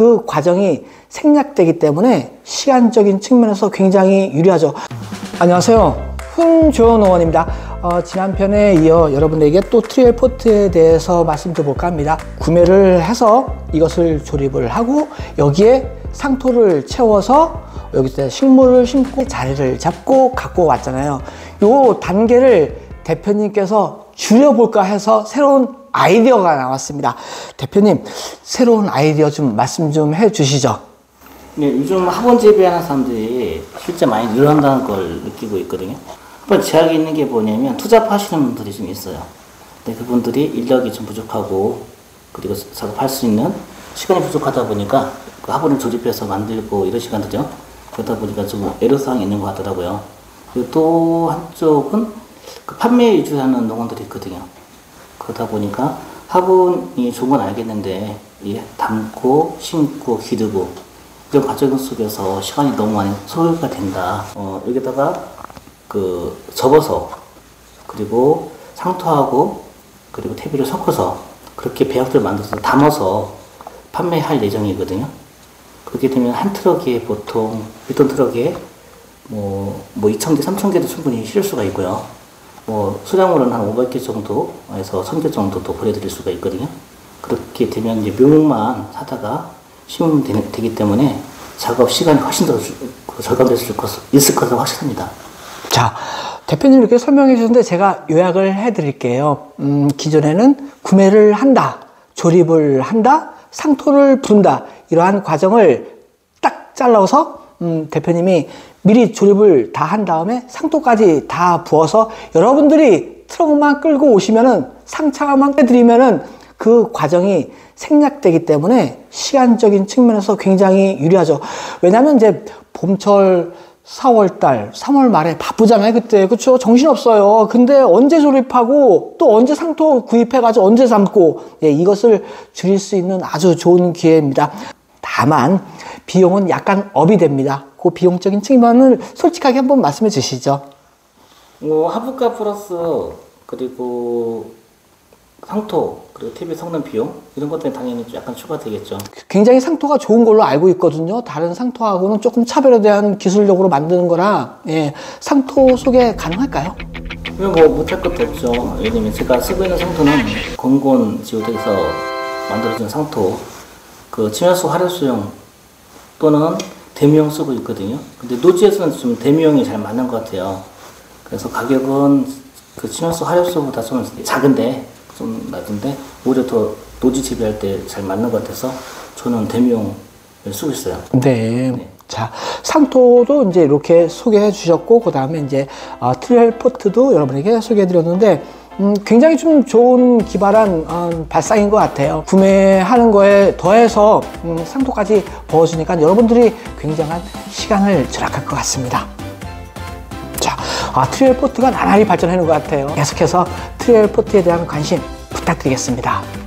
그 과정이 생략되기 때문에 시간적인 측면에서 굉장히 유리하죠. 안녕하세요. 훈조원 의원입니다. 어, 지난 편에 이어 여러분에게 또 트리얼 포트에 대해서 말씀드려볼까 합니다. 구매를 해서 이것을 조립을 하고 여기에 상토를 채워서 여기서 식물을 심고 자리를 잡고 갖고 왔잖아요. 요 단계를 대표님께서 줄여볼까 해서 새로운 아이디어가 나왔습니다. 대표님, 새로운 아이디어 좀 말씀 좀 해 주시죠. 네, 요즘 학원 재배하는 사람들이 실제 많이 늘어난다는 걸 느끼고 있거든요. 한번 제약이 있는 게 뭐냐면 투잡하시는 분들이 좀 있어요. 근데 그분들이 인력이 좀 부족하고 그리고 작업할 수 있는 시간이 부족하다 보니까 그 학원을 조립해서 만들고 이런 시간들이요. 그러다 보니까 좀 애로사항이 있는 것 같더라고요. 그리고 또 한쪽은 그 판매 위주하는 농원들이 있거든요. 그러다 보니까 화분이 좋은 건 알겠는데 이 담고 심고 기르고 이런 과정 속에서 시간이 너무 많이 소요가 된다. 어, 여기다가 그 접어서 그리고 상토하고 그리고 퇴비를 섞어서 그렇게 배합들 만들어서 담아서 판매할 예정이거든요. 그렇게 되면 한 트럭에 보통 1톤 트럭에 뭐, 뭐 2,000개, 3,000개도 충분히 실을 수가 있고요. 뭐 수량으로는 한 500개 정도에서 1000개 정도도 보내드릴 수가 있거든요. 그렇게 되면 이제 묘목만 사다가 심으면 되, 기 때문에 작업 시간이 훨씬 더그 절감될 것, 있을 것으로 확실합니다. 자, 대표님 이렇게 설명해 주셨는데 제가 요약을 해 드릴게요. 음, 기존에는 구매를 한다, 조립을 한다, 상토를 분다, 이러한 과정을 딱 잘라서 음, 대표님이 미리 조립을 다 한 다음에 상토까지 다 부어서 여러분들이 트럭만 끌고 오시면은 상차만 빼드리면은 그 과정이 생략되기 때문에 시간적인 측면에서 굉장히 유리하죠. 왜냐하면 이제 봄철 4월달, 3월 말에 바쁘잖아요, 그때. 그쵸? 정신없어요. 근데 언제 조립하고 또 언제 상토 구입해가지고 언제 삶고, 예, 이것을 줄일 수 있는 아주 좋은 기회입니다. 다만, 비용은 약간 업이 됩니다. 그 비용적인 측면을 솔직하게 한번 말씀해 주시죠. 뭐, 하부가 플러스, 그리고 상토 그리고 TV 성능 비용 이런 것들은 당연히 약간 추가되겠죠. 굉장히 상토가 좋은 걸로 알고 있거든요. 다른 상토하고는 조금 대한 기술력으로 만드는 거라 예, 상토 소개 가능할까요? 이건 뭐 못할 것도 없죠. 왜냐면 제가 쓰고 있는 상토는 건곤 지오텍에서 만들어진 상토 그 침열수 활효수용 또는 대미용 쓰고 있거든요. 근데 노지에서는 좀 대미용이 잘 맞는 것 같아요. 그래서 가격은 그 침열수 활효수보다 좀 작은데 좀 낮은데 오히려 더 노지 재배할 때 잘 맞는 것 같아서 저는 대미용을 쓰고 있어요. 네. 네. 자, 상토도 이제 이렇게 소개해 주셨고, 그 다음에 이제 어, 트리얼 포트도 여러분에게 소개해 드렸는데, 음, 굉장히 좀 좋은 기발한 어, 발상인 것 같아요. 구매하는 거에 더해서 음, 상토까지 부어주니까 여러분들이 굉장한 시간을 절약할 것 같습니다. 자, 아, 트리얼 포트가 나날이 발전하는 것 같아요. 계속해서 트리얼 포트에 대한 관심 부탁드리겠습니다.